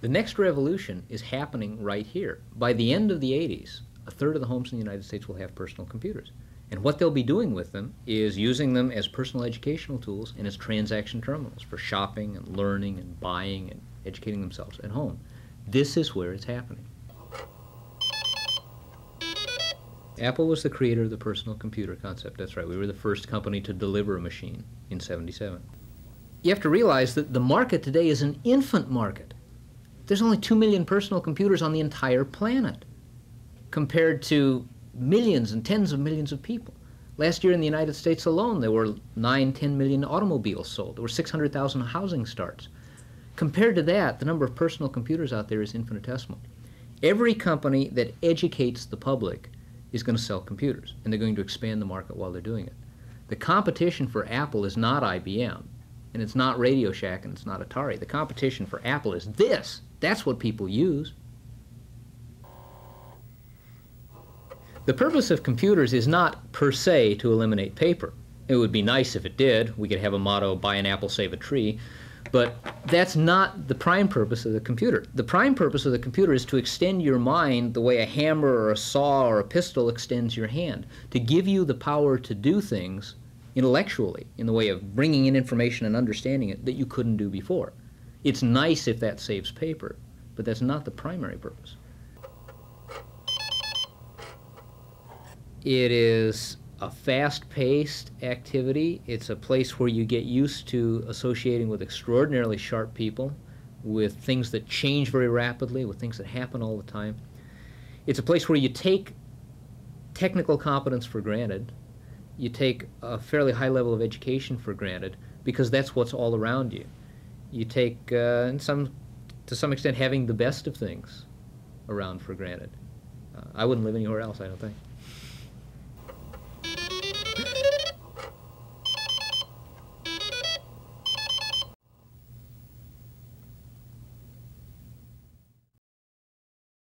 The next revolution is happening right here. By the end of the 80s, a third of the homes in the United States will have personal computers. And what they'll be doing with them is using them as personal educational tools and as transaction terminals for shopping and learning and buying and educating themselves at home. This is where it's happening. Apple was the creator of the personal computer concept. That's right. We were the first company to deliver a machine in 77. You have to realize that the market today is an infant market. There's only 2 million personal computers on the entire planet compared to millions and tens of millions of people. Last year in the United States alone, there were 9, 10 million automobiles sold. There were 600,000 housing starts. Compared to that, the number of personal computers out there is infinitesimal. Every company that educates the public is going to sell computers, and they're going to expand the market while they're doing it. The competition for Apple is not IBM, and it's not Radio Shack, and it's not Atari. The competition for Apple is this. That's what people use. The purpose of computers is not per se to eliminate paper. It would be nice if it did. We could have a motto, buy an apple, save a tree. But that's not the prime purpose of the computer. The prime purpose of the computer is to extend your mind the way a hammer or a saw or a pistol extends your hand, to give you the power to do things intellectually in the way of bringing in information and understanding it that you couldn't do before. It's nice if that saves paper, but that's not the primary purpose. It is a fast-paced activity. It's a place where you get used to associating with extraordinarily sharp people, with things that change very rapidly, with things that happen all the time. It's a place where you take technical competence for granted. You take a fairly high level of education for granted because that's what's all around you. You take, uh, in some, to some extent, having the best of things around for granted. Uh, I wouldn't live anywhere else, I don't think.